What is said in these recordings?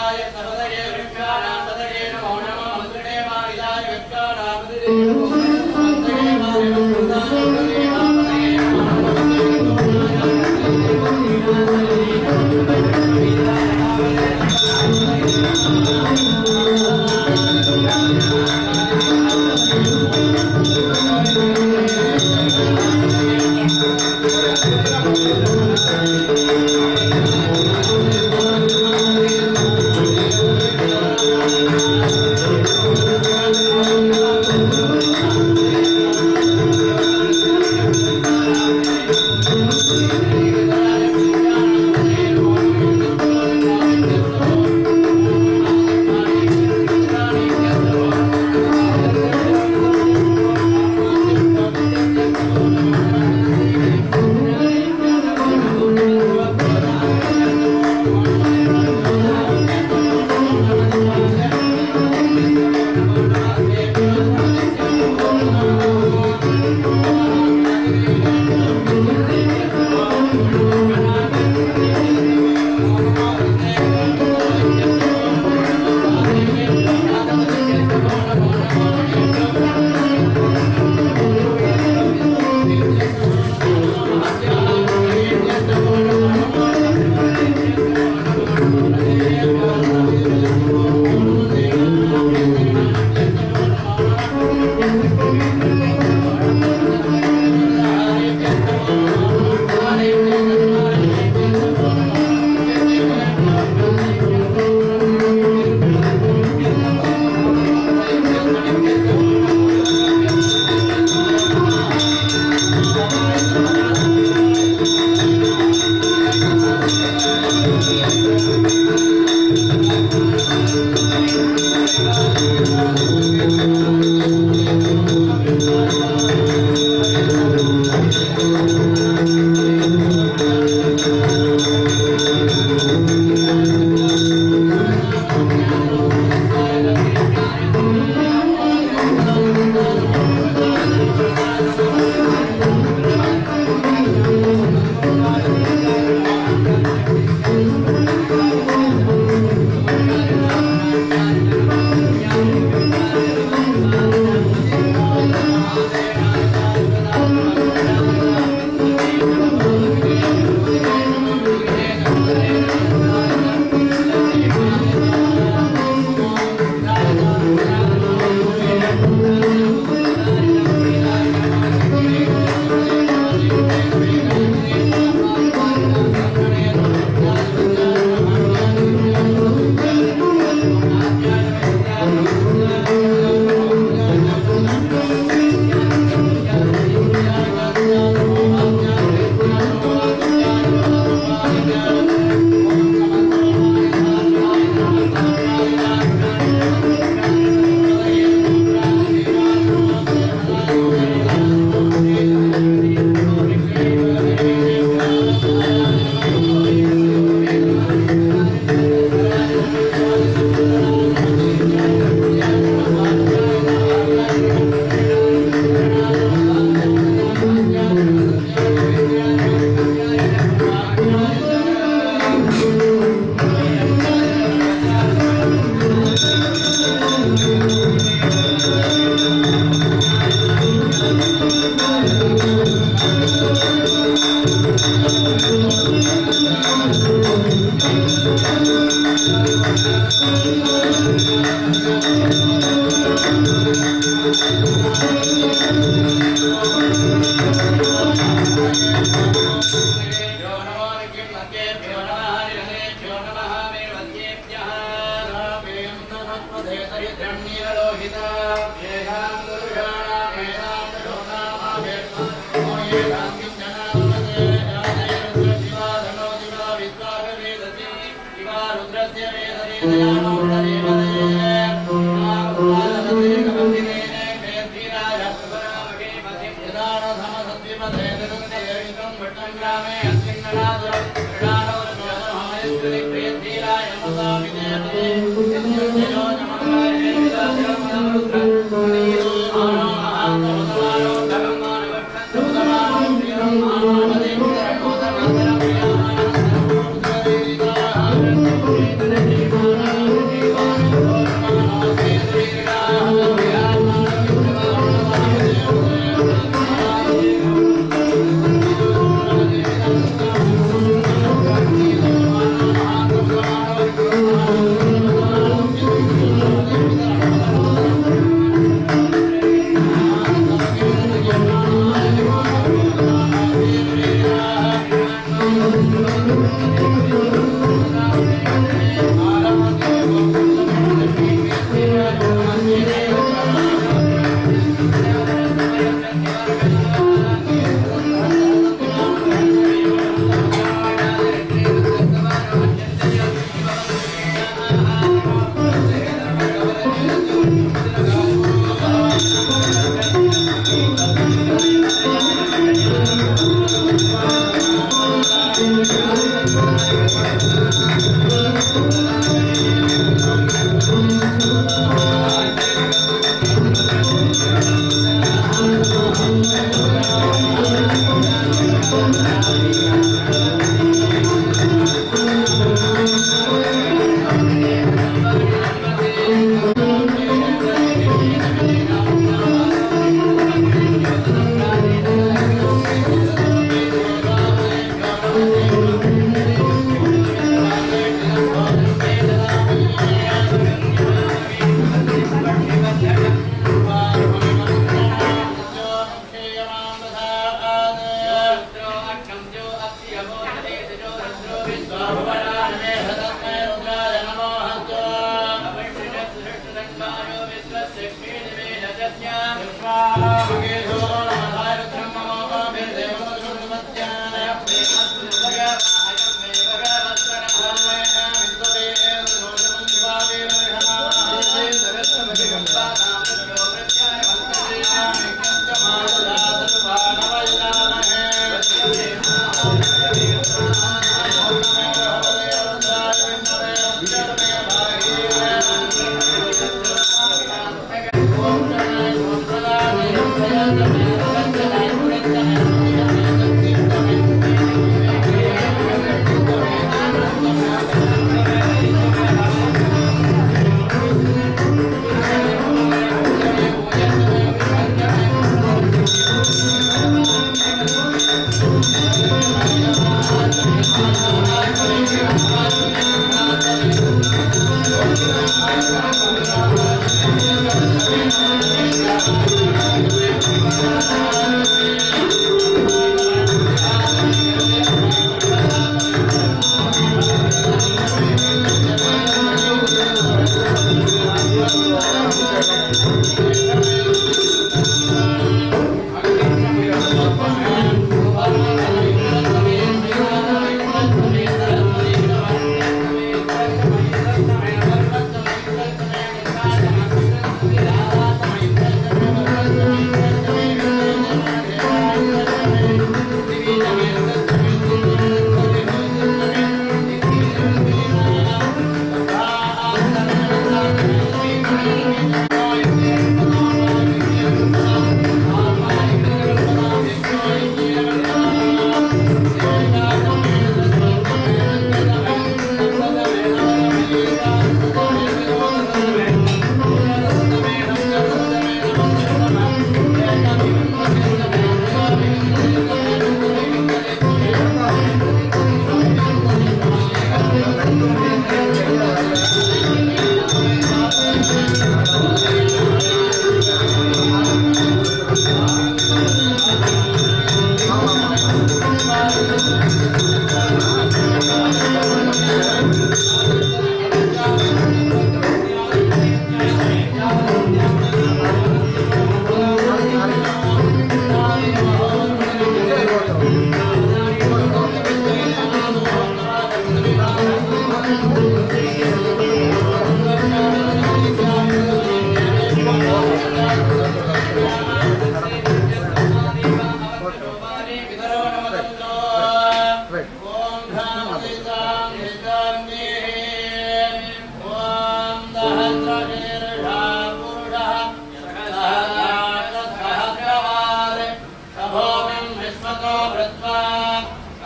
सर्वदाय सर्वदये वृक्षाणां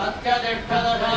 अत्यतिष्ठदशा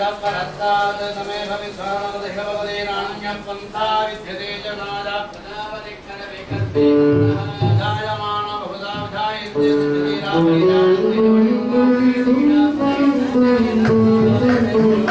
तस्मात् तमेव विश्वानवदेहवदेनान्यः पन्था विद्यते च नादा जायमान बहुधा विधायन्ते Thank